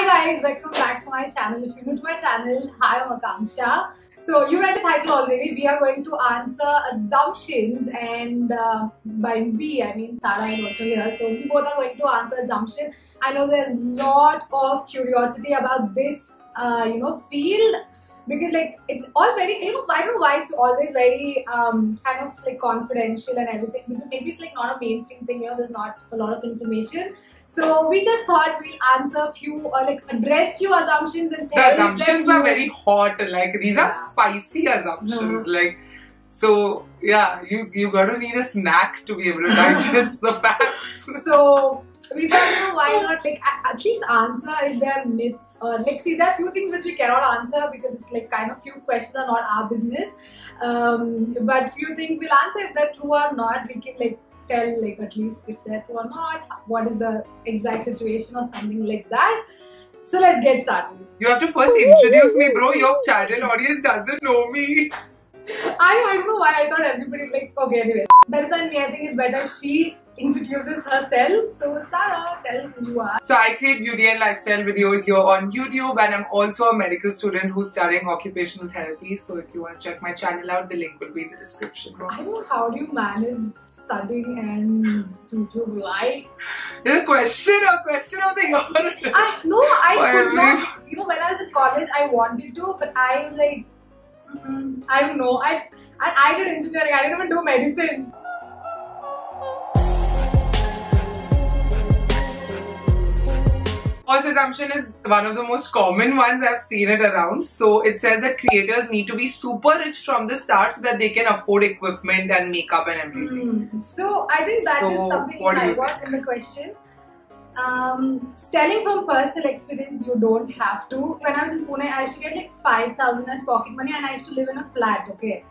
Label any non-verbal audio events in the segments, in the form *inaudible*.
Hi guys, welcome back to my channel. If you're new to my channel, hi, I'm Akanksha. So you read the title already. We are going to answer assumptions, and uh, by we I mean Sarah is also here. So we both are going to answer assumption. I know there's a lot of curiosity about this, uh, you know, field because like it's all very you know I don't know why it's always very um, kind of like confidential and everything because maybe it's like not a mainstream thing you know there's not a lot of information so we just thought we'll answer a few or like address few assumptions and The assumptions are very hot. Like these are spicy assumptions. Mhm. Like so, yeah. You you gotta need a snack to be able to digest the *laughs* facts. so we thought you know why not like at least answer if there are myths or like see there are few things which we cannot answer because it's like kind of few questions are not our business. Um, but few things we'll answer. If they're true or not we can like tell like at least if they're true or not what is the exact situation or something like that. So let's get started. You have to first introduce me, bro. Your channel audience doesn't know me. *laughs* I, I don't know why. I thought everybody like okay anyway. Better than me I think it's better if she introduces herself. So Sarah tell who you are. So I create beauty and lifestyle videos here on YouTube, and I'm also a medical student who's studying occupational therapy. So if you want to check my channel out, the link will be in the description I don't know how do you manage studying and YouTube like There's a question, a question of the year. I no I Why could not. you know when I was in college I wanted to but I like mm, I don't know. I, I I did engineering. I didn't even do medicine First assumption is one of the most common ones I've seen it around. So it says that creators need to be super rich from the start so that they can afford equipment and makeup and everything. Mm, so I think that is So, something what I got in the question. Um, telling from personal experience, you don't have to. When I was in Pune, I used to get like five thousand as pocket money, and I used to live in a flat. Okay,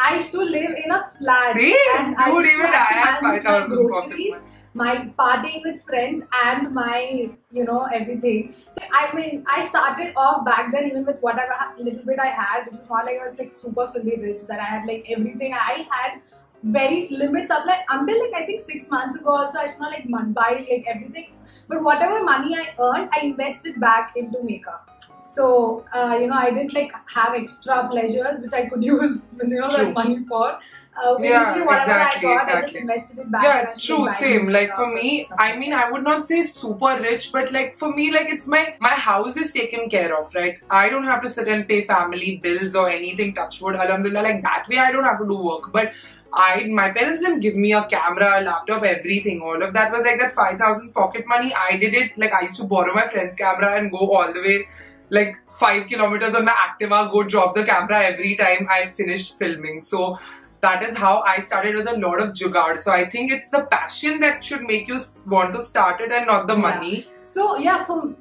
I used to live in a flat, See? and I used to even have have to manage 5,000 pocket groceries, money. My partying with friends, and my you know everything. So I mean, I started off back then even with whatever little bit I had. It was not like I was like super fully rich that I had like everything. I had very limits up like until like I think six months ago also I not like buy like everything but whatever money I earned I invested back into makeup so uh, you know I didn't like have extra pleasures which I could *laughs* use you know True. that money for uh, Yeah, whatever exactly, I got I just invested it back Yeah, true, same. Like for me, I mean. I would not say super rich, but like for me, like it's my my house is taken care of, right? I don't have to sit and pay family bills or anything. Touchwood, alhamdulillah, like that way, I don't have to do work. But I, my parents didn't give me a camera, a laptop, everything. All of that was like that five thousand pocket money. I did it. Like I used to borrow my friend's camera and go all the way, like five kilometers on my Activa, go drop the camera every time I finished filming. So that is how I started with a lot of jugaad. So I think it's the passion that should make you want to start it and not the Yeah. money. So yeah, for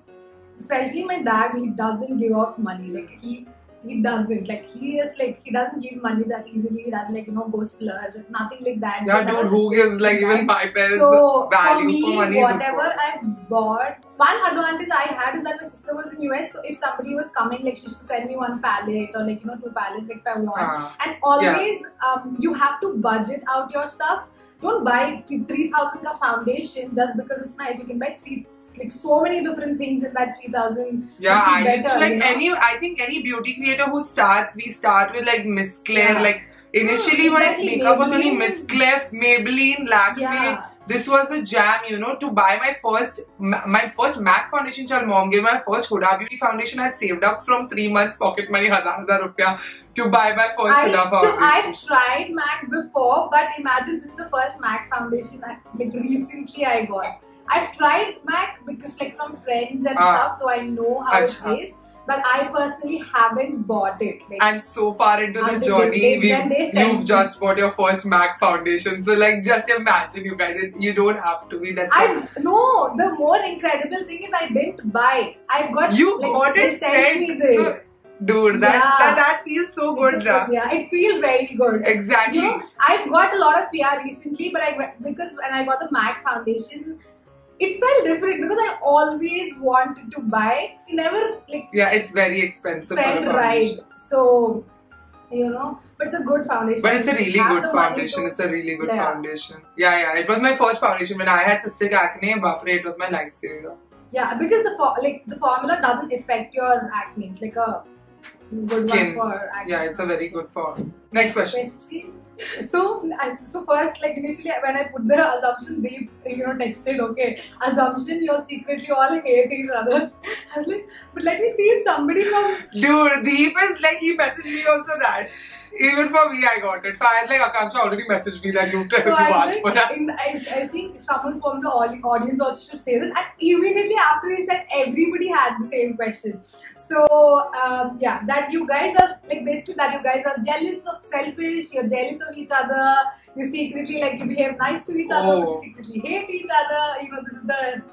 especially my dad, he doesn't give off money. Like he he doesn't. Like he is like he doesn't give money that easily. He doesn't like you know go splurge. Nothing like that. Yeah, dude, who gives like that- even my parents so value for me, for money? whatever. I've bought, one advantage I had is that my sister was in US. So if somebody was coming, like she used to send me one palette or like you know two palettes, like if I want. Ah, And always, um, you have to budget out your stuff. Don't buy three thousand ka foundation just because it's nice. You can buy three like so many different things in that three thousand. yeah, which is I better, like you know? any. I think any beauty creator who starts, we start with like Miss Claire. Yeah. Like initially, Hmm, my exactly, makeup was only Miss is- Clef, Maybelline, Lakme. Yeah. This was the jam, you know, to buy my first my first MAC foundation. Chal, mom gave my first Huda Beauty foundation. I had saved up from three months pocket money, hazar hazar rupya, to buy my first I, Huda so. I've tried MAC before, but imagine this is the first MAC foundation I, like recently I got. I've tried MAC because like from friends and Ah. stuff, so I know how Acha. it is. But I personally haven't bought it. Like and so far into the journey, we you've just bought your first MAC foundation. So like, just imagine, you guys, it- you don't have to be that. I no. The more incredible thing is I didn't buy. I've got you like, they it sent me this. So, dude, that, Yeah. that that feels so good, a- yeah, it feels very good. Exactly. You know, I've got a lot of PR recently, but I because when I got the MAC foundation, it felt different because I always wanted to buy. It never like yeah, it's very expensive felt right. So you know, but it's a good foundation. But it's a really good foundation. It's a really good Yeah. foundation. Yeah, yeah. It was my first foundation when I had cystic acne. Bapre, it was my lifesaver. Yeah, because the for, like the formula doesn't affect your acne. It's like a good Skin. one for acne. Yeah, it's a very good form. Next question. So, so first, like initially when I put the assumption, they you know texted, okay, assumption, you all secretly all hate each other. I was like, but let me see if somebody from Dude, Deep is like, he messaged me also that. Even for me, I got it. So I was like, Akanksha already messaged me that you tried So *laughs* to ask was for that. the, I, I think someone from the audi- audience also should say this. And immediately after he said, everybody had the same question. So um, yeah, that you guys are like basically that you guys are jealous of selfish. You're jealous of each other. You secretly like you behave nice to each other, but you Oh. secretly hate each other. You know this is the.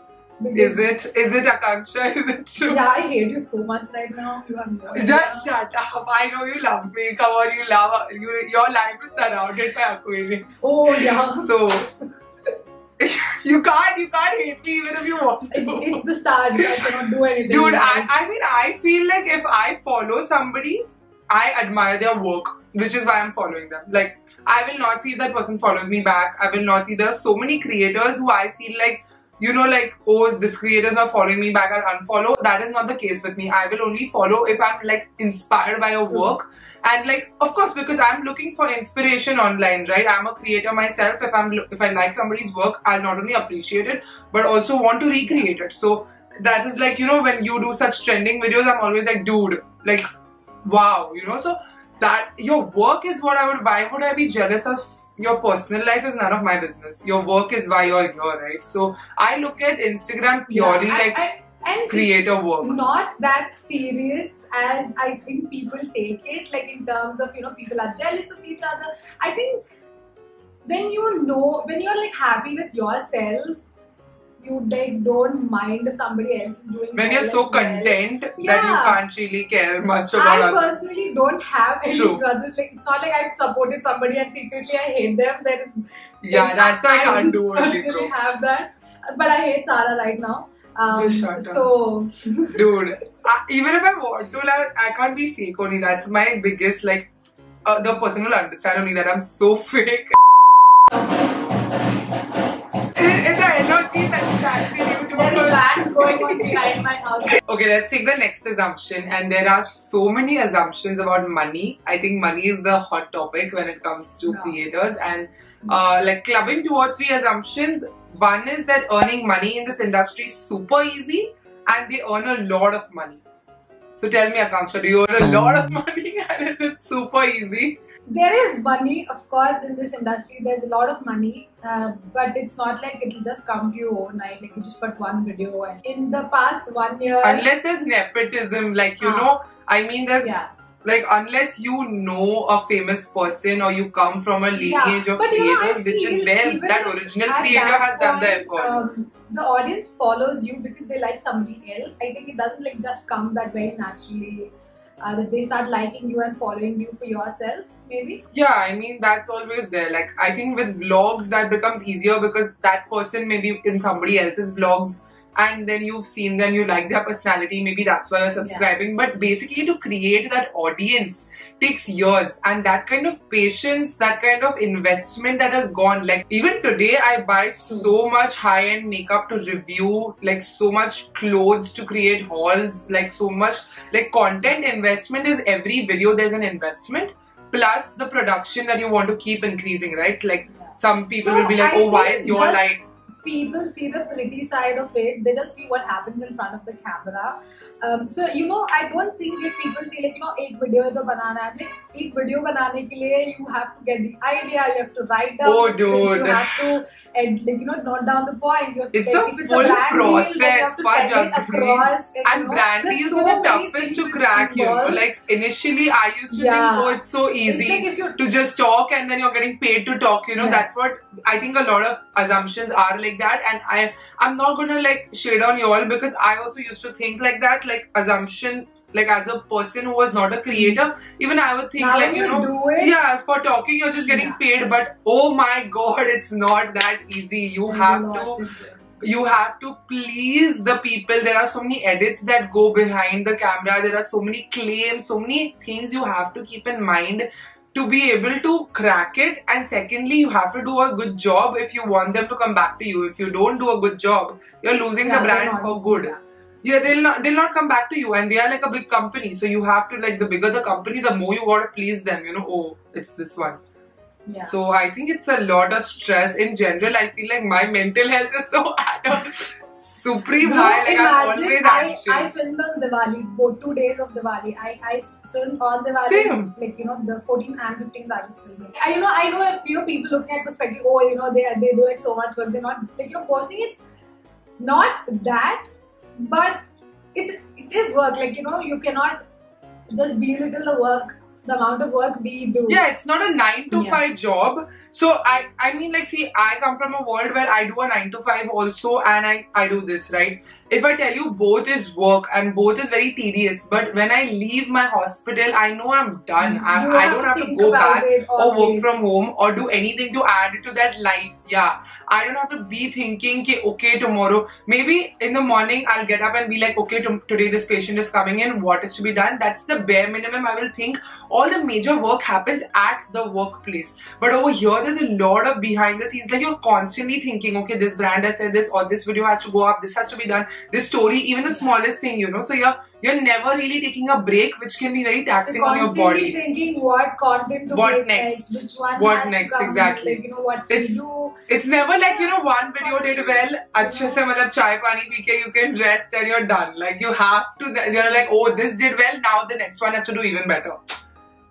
Is it? Is it Akanksha? *laughs* Is it true? Yeah, I hate you so much right now. You have no idea. Just shut up. I know you love me. Come on, you love you. Your life is surrounded by aquarium. Oh yeah. So *laughs* *laughs* you can't you can't hate me even if you want to. It's, it's the stars. I cannot do anything. Dude. I, I mean, I feel like if I follow somebody, I admire their work, which is why I'm following them. Like, I will not see if that person follows me back. I will not see. There are so many creators who I feel like, you know, like, oh, this creator is not following me back, I'll unfollow. That is not the case with me. I will only follow if I'm like inspired by your work. And like, of course, because I'm looking for inspiration online, right? I'm a creator myself. If I'm if I like somebody's work, I'll not only appreciate it, but also want to recreate it. So that is like you know when you do such trending videos i'm always like dude like wow you know so that your work is what i would why would i be jealous of your personal life is none of my business your work is why you're here right so i look at instagram purely Yeah, like I, I, and it's creator work Not that serious as I think people take it. Like in terms of you know people are jealous of each other. I think when you know when you're like happy with yourself, you like don't mind if somebody else is doing. when you're so well. content that you can't really care much about I personally don't have any True. grudges. Like it's not like I've supported somebody and secretly I hate them. There is yeah that i can't do only personally have that, but I hate Sarah right now. Um, Just shut up. so *laughs* dude I, even if i want to like i can't be fake only that's my biggest like uh, the person will understand only that i'm so fake *laughs* it's the energy that's attracting you to there is a band going on behind my house. *laughs* Okay, let's take the next assumption. And there are so many assumptions about money. I think money is the hot topic when it comes to Yeah. creators. And uh, like clubbing two or three assumptions. One is that earning money in this industry is super easy and they earn a lot of money. So tell me, Akanksha, do you earn a lot of money *laughs* and is it super easy? There is money, of course, in this industry. There's a lot of money, uh, but it's not like it'll just come to you overnight. Like you just put one video, and in the past one year, Unless there's nepotism, like you Ah. know, I mean, there's yeah, like unless you know a famous person or you come from a lineage Yeah, of but you know, creators, which is where that original creator that has done the point, effort. Um, the audience follows you because they like somebody else. I think it doesn't like just come that very naturally. Uh, that they start liking you and following you for yourself, maybe. yeah, I mean that's always there. Like I think with vlogs that becomes easier because that person may be in somebody else's vlogs and then you've seen them, you like their personality, maybe that's why you're subscribing. But basically to create that audience takes years and that kind of patience, that kind of investment that has gone. Like even today I buy so much high-end makeup to review, like so much clothes to create hauls, like so much like content investment is every video there's an investment plus the production that you want to keep increasing, right? Like some people So, will be like, oh, why is your light? people see the pretty side of it they just see what happens in front of the camera um, so you know i don't think that people see like you know eight video to banana hai like video banane ke liye you have to get the idea you have to write down oh, dude. you have to and like you know note down the points you have to it's a it's full a process deal, you have to send it across and, and you know, so the toughest to crack you know like initially i used to yeah. think oh it's so easy it's like to just talk and then you're getting paid to talk you know yeah. that's what i think a lot of assumptions are like that, and I I'm not gonna like shade on you all because I also used to think like that, like assumption. Like as a person who was not a creator, even I would think now like you you know, do it, yeah, for talking you're just getting Yeah. paid, but oh my god, it's not that easy. You have to you have to please the people. There are so many edits that go behind the camera. There are so many claims, so many things you have to keep in mind to be able to crack it. And secondly you have to do a good job if you want them to come back to you. If you don't do a good job you're losing Yeah, the brand for good. yeah. yeah they'll not they'll not come back to you. And they are like a big company. So you have to like the bigger the company the more you gotta please them you know. Oh it's this one. Yeah. so i think it's a lot of stress in general. I feel like my mental health is so *laughs* at a supreme Bro, high like i'm always imagine I, anxious I filmed on Diwali, both two days of Diwali. I, I filmed on Diwali, Same. like you know, the 14th and 15th I was filming. I you know I know if you know people looking at perspective, oh you know they they do like so much work. They're not like you know posting. It's not that, but it it is work. Like you know you cannot just belittle the work, the amount of work we do. yeah it's not a 9 to Yeah. 5 job so i i mean like see i come from a world where i do a 9 to 5 also and i i do this right if i tell you both is work and both is very tedious but when i leave my hospital i know i'm done I, I don't have to go back or work from home or do anything to add to that life. Yeah. I don't have to be thinking, ki, okay, tomorrow, maybe in the morning I'll get up and be like, okay, to- today this patient is coming in, what is to be done? That's the bare minimum I will think all the major work happens at the workplace. But over here, there's a lot of behind the scenes. Like you're constantly thinking, okay, this brand has said this, or this video has to go up, this has to be done, this story, even the smallest thing, you know. So you're you're never really taking a break, which can be very taxing on your body. Constantly thinking what content to what make next, which one what next come, exactly. Like, you know what it's, do. It's never yeah. like you know one video Constantly. did well. achcha se matlab chai pani pike you can rest and you're done. Like you have to. You're like oh this did well now the next one has to do even better.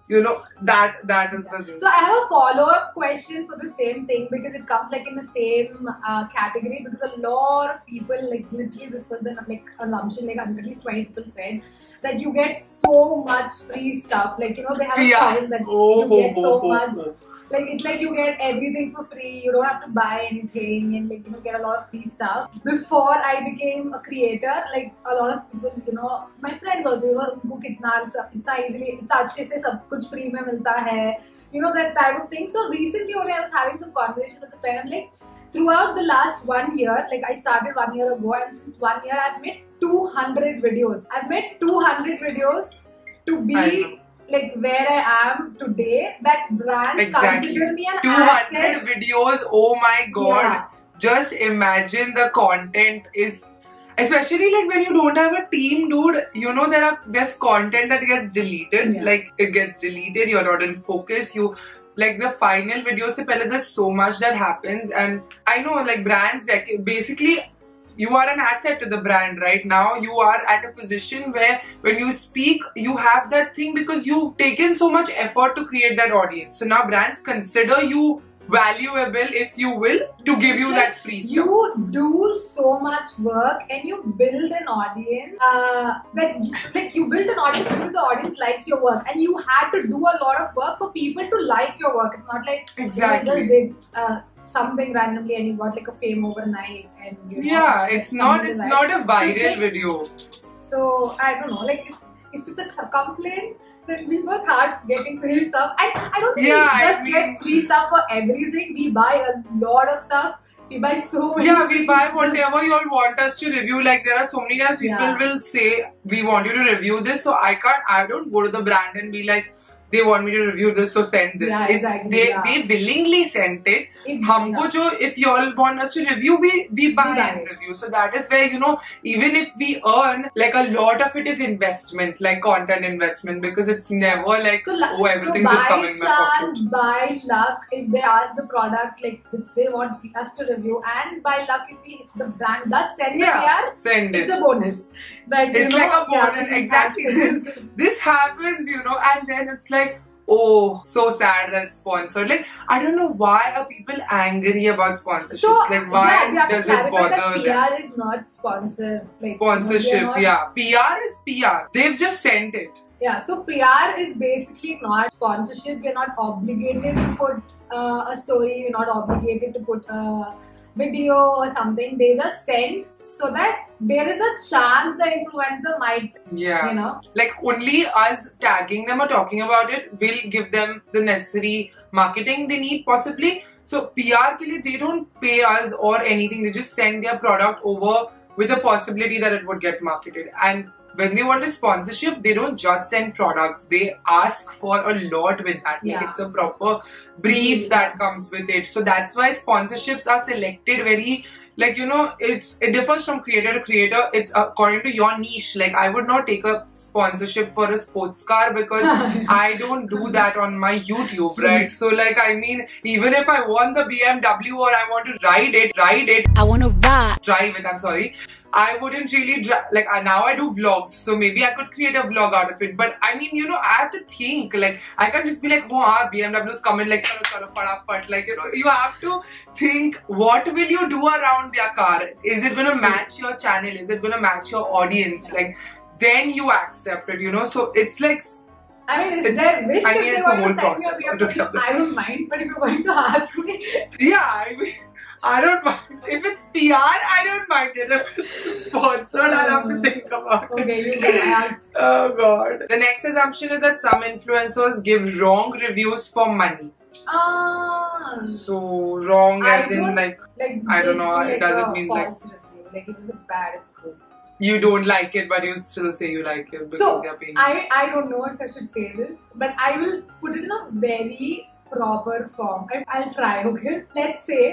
You know that that is the thing. so i have a follow-up question for the same thing because it comes like in the same uh, category because a lot of people like literally this was the like assumption like at least 20 people said that you get so much free stuff like you know they have a Yeah. problem that Oh, you ho, get ho, so ho, much ho. like it's like you get everything for free you don't have to buy anything and like you know get a lot of free stuff before i became a creator like a lot of people you know my friends also you know उनको कितना इतना easily इतना अच्छे से सब कुछ free में मिलता है you know that type of thing so recently only i was having some conversation with a friend i'm like throughout the last one year like i started one year ago and since one year i've made 200 videos i've made 200 videos to be like where I am today, that brands Exactly. consider me an 200 asset. videos. Oh my god! Yeah. Just imagine the content is. Especially like when you don't have a team, dude. You know there are there's content that gets deleted. Yeah. Like it gets deleted. You're not in focus. You like the final video se pehle there's so much that happens and I know like brands like basically you are an asset to the brand right? Now you are at a position where when you speak you have that thing because you've taken so much effort to create that audience. So now brands consider you valuable if you will to give you It's that free stuff. You do so much work and you build an audience uh, that like you build an audience because the audience likes your work and you had to do a lot of work for people to like your work. It's not like you know, exactly just did uh, something randomly and you got like a fame overnight and you know, yeah it's not it's not a viral like- video So I don't know, like if, if it's a complaint, then we work hard getting free stuff. I I don't think Yeah, we I just mean- get free stuff for everything. We buy a lot of stuff. We buy so many. yeah we buy whatever you all want us to review like there are so many times people Yeah. will say we want you to review this so i can't i don't go to the brand and be like they want me to review this so send this Yeah, It's- exactly, they yeah. they willingly sent it If- हमको yeah. जो if you all want us to review we we buy We buy and it. review so that is where you know even if we earn like a lot of it is investment like content investment because it's never like So, la- oh so everything's by just coming in my pocket chance, by luck, if they ask the product like which they want us to review, and by luck, if we the brand does send yeah the PR, send it's it a bonus. Like, you It's know, like a bonus, yeah, exactly. *laughs* this happens, you know, and then it's like, oh, so sad that it's sponsored. Like, I don't know why are people angry about sponsorships? So like, why yeah, does it bother that them? PR is not sponsored. Like Sponsorship, not- yeah. PR is PR. They've just sent it. Yeah, so PR is basically not sponsorship. We're not obligated to put uh, a story. We're not obligated to put a video or something. They just send so that there is a chance the influencer might, Yeah. you know. Like, only us tagging them or talking about it will give them the necessary marketing they need, possibly. So, PR, ke liye, they don't pay us or anything. They just send their product over with the possibility that it would get marketed. And when they want a sponsorship, they don't just send products. They ask for a lot with that. Like Yeah. it's a proper brief that comes with it. So that's why sponsorships are selected very like you know it's it differs from creator to creator it's according to your niche like i would not take a sponsorship for a sports car because *laughs* i don't do that on my youtube True. right so like i mean even if i want the bmw or i want to ride it ride it I wanna ride. drive it i'm sorry i wouldn't really like I, now i do vlogs so maybe i could create a vlog out of it but i mean you know i have to think like i can't just be like oh ah, bmw's coming like chalo, chalo, fadafat. like you know you have to think what will you do around their car is it going to match your channel is it going to match your audience like then you accept it you know so it's like I mean, it's, their wish I if mean, they it's a want to whole send me a process BMW. *laughs* I don't mind. But if you're going to *laughs* ask me, yeah i mean I don't mind. If it's PR, I don't mind it. If it's sponsored, I'll have to think about it. okay, you can ask. Oh god. The next assumption is that some influencers give wrong reviews for money. Ah, So wrong I as in like like I don't know, basically it doesn't mean, like- false review. Like if it's bad, it's good. you don't like it but you still say you like it because So you're paying. I I don't know if I should say this, but I will put it in a very proper form. I, I'll try. Okay. Let's say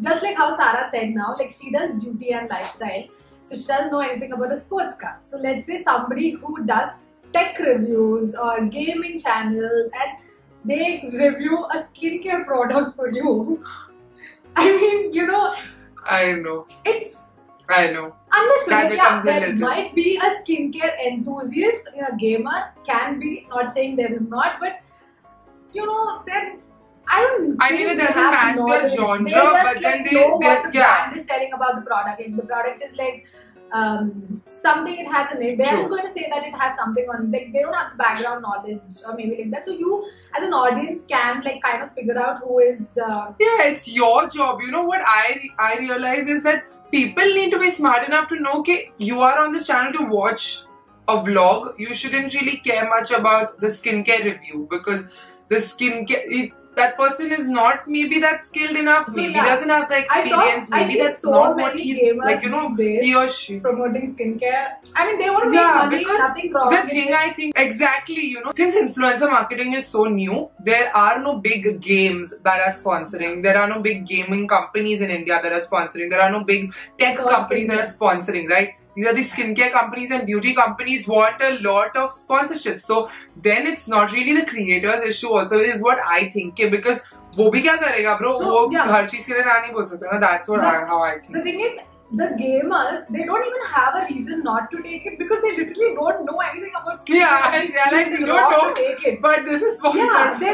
just like how Sarah said now, like she does beauty and lifestyle, so she doesn't know anything about a sports car. So let's say somebody who does tech reviews or gaming channels and they review a skincare product for you. *laughs* I mean, you know, I know. it's I know. Understood. That Like, yeah, there might be a skincare enthusiast, know, gamer can be. Not saying there is not, but you know, then I don't. I mean, it doesn't match their knowledge. genre, They just but then like they- know they- what the yeah. brand is telling about the product. The product is like um, something it has in it. They're True. just going to say that it has something on. Like they don't have the background knowledge or maybe like that. So you, as an audience, can like kind of figure out who is. Uh, Yeah, it's your job. You know what I I realize is that people need to be smart enough to know that you are on this channel to watch a vlog. You shouldn't really care much about the skincare review because the skincare it, that person is not maybe that skilled enough. So, maybe yeah. doesn't have the saw. experience. I maybe that's so not what he's like. You know, he or she. promoting skincare. I mean, they want to make Yeah, money. because Nothing wrong. The thing it. I think exactly, you know, since influencer marketing is so new, there are no big games that are sponsoring. There are no big gaming companies in India that are sponsoring. There are no big tech companies that are sponsoring, right? These are the skincare companies and beauty companies want a lot of sponsorship. So then it's not really the creator's issue also is what I think के because वो भी क्या करेगा bro So, वो yeah. हर चीज के लिए ना नहीं बोल सकता ना that's what The- I, how I think The thing is, the gamers they don't even have a reason not to take it because they literally don't know anything about skincare. Yeah, They they're feel like, it is "We don't wrong know." to take it. but this is sponsored Yeah, they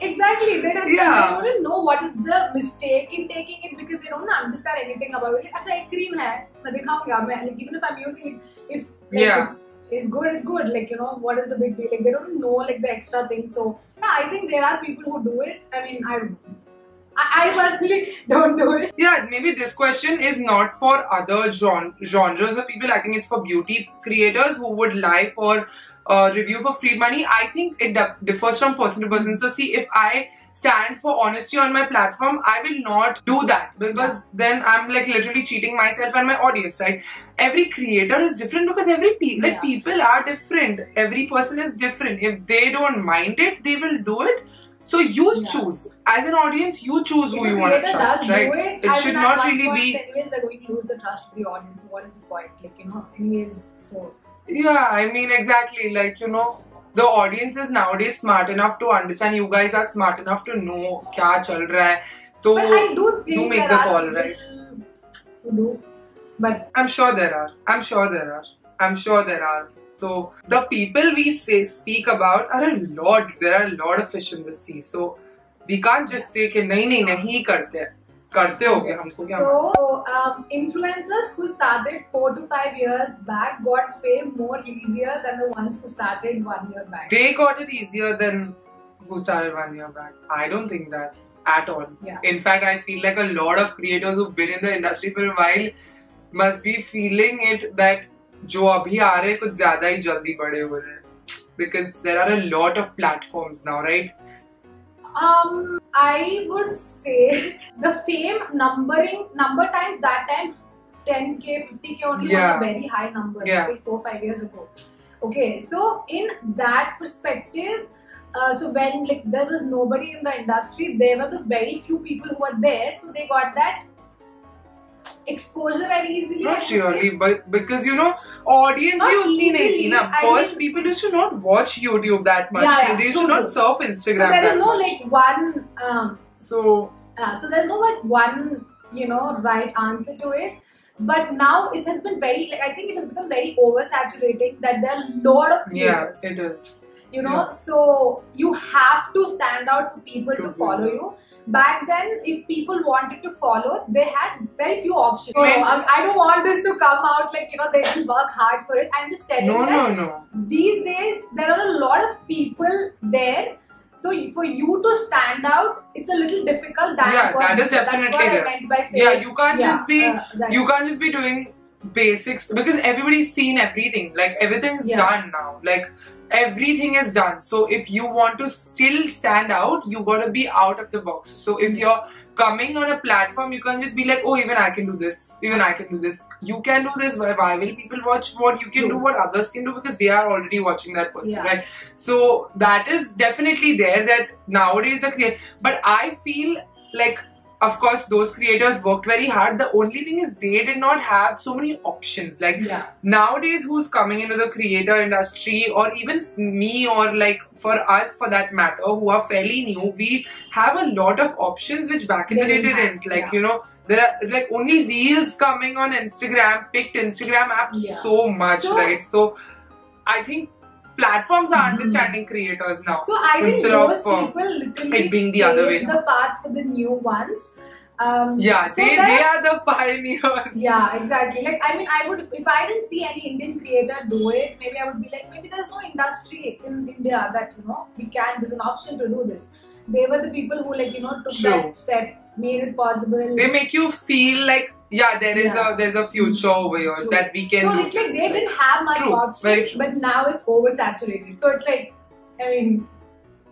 exactly. They don't, Yeah. they don't even know what is the mistake in taking it because they don't understand anything about it. Like, अच्छा एक cream है, मैं दिखाऊंगा मैं like even if I'm using it, if like, Yeah. it's, it's good, it's good. Like you know, what is the big deal? Like they don't know like the extra things. So yeah, I think there are people who do it. I mean, I don't know. I, I personally *laughs* don't do it. Yeah, maybe this question is not for other gen- genres of people. I think it's for beauty creators who would lie for uh, review for free money. I think it differs from person to person. So, see, if I stand for honesty on my platform, I will not do that because then I'm like literally cheating myself and my audience, right? Every creator is different because every pe- like people are different. Every person is different. If they don't mind it, they will do it. So you Yeah. choose as an audience. You choose who you want to trust, right? do it, It should not really be- Anyways, they're going to lose the trust of the audience. So what is the point? Like you know, anyways, so Yeah, I mean exactly. Like you know, the audience is nowadays smart enough to understand. You guys are smart enough to know क्या चल रहा है. तो but I do think make there the are call, people right? who do. But I'm sure there are. I'm sure there are. I'm sure there are. So the people we say speak about are a lot. There are a lot of fish in the sea. So we can't just say कि नहीं नहीं नहीं करते. करते हो गया हमको क्या so influencers who? Started 4 two 5 years back got fame more than the ones who started 1 back they got it then who started 1 back I don't think that at all. Yeah. in fact i feel like a lot of creators who've been in the industry for a while must be feeling it that जो अभी आ रहे कुछ ज़्यादा ही जल्दी बड़े हो रहे हैं। Because there are a lot of platforms now right Um, I would say *laughs* the fame numbering number times that time 10k, 50k only Yeah. was a very high number, Yeah. like four, five years ago. Okay, so in that perspective, uh, so when like there was nobody in the industry, there were the very few people who were there, so they got that exposure very easily. Not really, but because you know, audience not you easily, nahi na. First, mean, people used to not watch YouTube that much. Yeah, yeah, they used so to not surf Instagram. So there is no much. like one. Um, so. Uh, so there's no like one you know right answer to it. But now it has been very like I think it has become very oversaturating that there are a lot of creators. Yeah, it is you know Yeah. so you have to stand out for people to To follow you back then if people wanted to follow they had very few options Right. No, I, I don't want this to come out like you know they didn't work hard for it i'm just telling No, you no, that no. these days there are a lot of people there so for you to stand out it's a little difficult than Yeah, that is definitely that's what there. i meant by saying Yeah, you can't yeah, just be uh, you can't just be doing basics because everybody's seen everything. Like everything's Yeah. done now. Like everything is done. So if you want to still stand out, you gotta be out of the box. So if Yeah. you're coming on a platform, you can't just be like, oh, even I can do this. Even I can do this. You can do this. Why why will people watch what you can do? What others can do because they are already watching that person, Yeah. right? So that is definitely there. That nowadays the create, but I feel like of course those creators worked very hard. The only thing is they did not have so many options. Like yeah. nowadays who's coming into the creator industry or even me or like for us for that matter who are fairly new we have a lot of options which back in the day didn't like yeah. you know there are like only reels coming on instagram picked instagram app Yeah. so much So- right? So i think platforms are Mhm. understanding creators now So I think those of, uh, people literally it being the other way the path for the new ones. Um, yeah so they, that- they are the pioneers *laughs* Yeah, exactly. Like I mean, I would if I didn't see any Indian creator do it, maybe I would be like, maybe there's no industry in India that you know we can. There's an option to do this. They were the people who like you know took True. that step, made it possible. they make you feel like yeah there is Yeah. a there's a future over here True. that we can so it's like they didn't have much True, options, but now it's oversaturated. So it's like, I mean,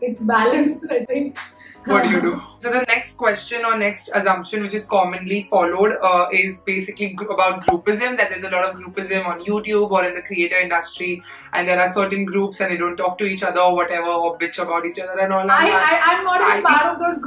it's balanced. *laughs* I think. what do you do so the next question or next assumption which is commonly followed uh, is basically about groupism that there's a lot of groupism on youtube or in the creator industry and there are certain groups and they don't talk to each other or whatever or bitch about each other and all I, that I, I'm not I even part of those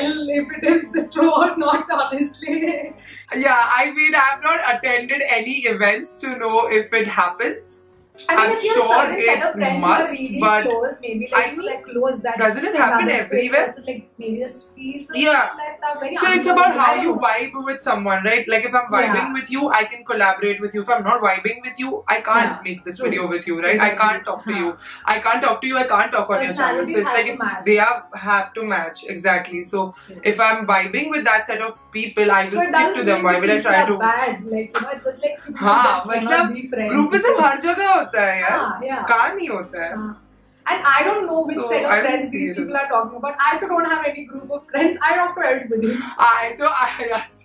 tell if it is true or not, honestly. yeah i mean i've not attended any events to know if it happens I mean, I'm if you have sure certain set of friends who are must, really close, maybe like, I mean, like close that doesn't it happen everywhere? person, like maybe just feels like Yeah. out So it's about how you know. vibe with someone, right? Like if I'm vibing Yeah. with you, I can collaborate with you. If I'm not vibing with you, I can't Yeah, make this true. video with you, right? I can't talk to you. I can't talk to you. I can't talk on your channel. So it's like if match. they are have to match exactly. So Yeah. if I'm vibing with that set of people, I will So stick to them. Why will I try to? bad. Like you know, it's just like people हाँ, मतलब. Groupism हर जगह होता है यार हाँ, नहीं होता है हाँ. And I don't know which So, set of friends these it. people are talking about. I also don't have any group of friends. I talk to everybody. I तो I yes.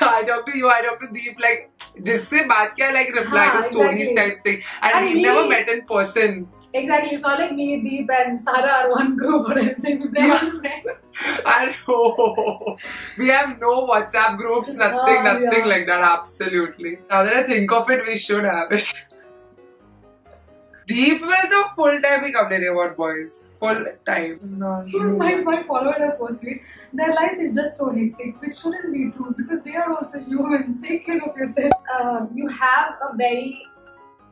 I talk to you. I talk to Deep like जिससे बात किया like reply हाँ, to stories exactly. type thing and, And we never met in person. Exactly. It's not like me, Deep, and Sarah are one group or anything. We play friends. *laughs* I know. We have no WhatsApp groups, nothing, oh, nothing yeah. like that. Absolutely. Now that I think of it, we should have it. Deep will the full time he complain about boys. Full time. No, no. My, my followers are so sweet. Their life is just so hectic, which shouldn't be true because they are also humans. Take care of yourself. Uh, you have a very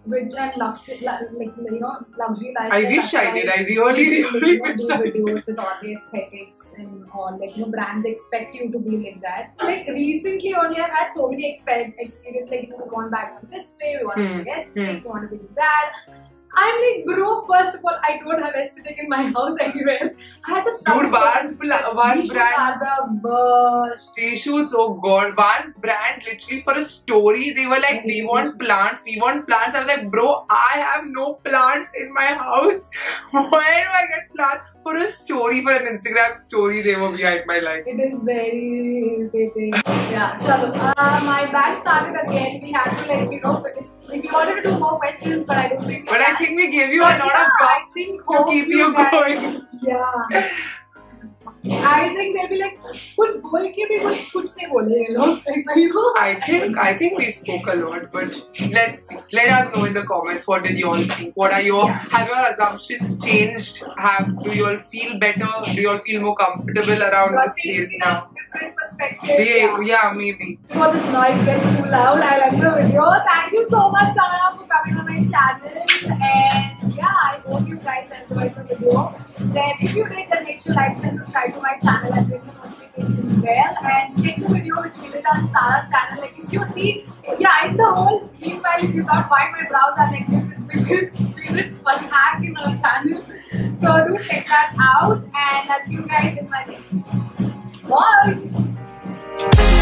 rich and luxury, like you know, luxury lifestyle. I wish I did. I really, really wish know, I did. videos with all the aesthetics and all. Like you know, brands expect you to be like that. Like recently, only I've had so many expe- experience. Like you know, we want background this way, we want to Hmm. be aesthetic, Hmm. we want to be that. I'm like, bro, first of all, I don't have aesthetic in my house anywhere. I had to stop. Dude, one pla- one brand- are the worst. T-shirts, oh god, one brand literally for a story, they were like, we want plants, we want plants. I was like, bro, I have no plants in my house. *laughs* Where do I get plants? For a story, for an Instagram story, they were behind my life. It is very irritating. yeah, chalo. Uh, my band started again. We have to like you know finish. Like, we wanted to do more questions, but I don't think. We But I think we gave you a lot yeah, of I think to keep you guys- going. Yeah. *laughs* I think they'll be like कुछ बोल के भी कुछ कुछ नहीं बोले ये लोग like you know I think I think we spoke a lot, but let's see. Let us know in the comments what did you all think. What are your Yeah. have your assumptions changed? Have do you all feel better? Do you all feel more comfortable around you're this seeing space in a now? different perspective. Yeah, yeah, maybe. Before this noise gets too loud, I'll end the video. Thank you so much, Sara, for coming on my channel. And yeah, I hope you guys enjoyed the video. Then, if you did, then make sure like, share, subscribe to my channel and ring the notification bell. And check the video which we did on Sarah's channel. Like, if you see, yeah, in the whole meanwhile, if you thought why my brows are like this, it's because we did fun hack in our channel. So do check that out. And I'll see you guys in my next video. Bye.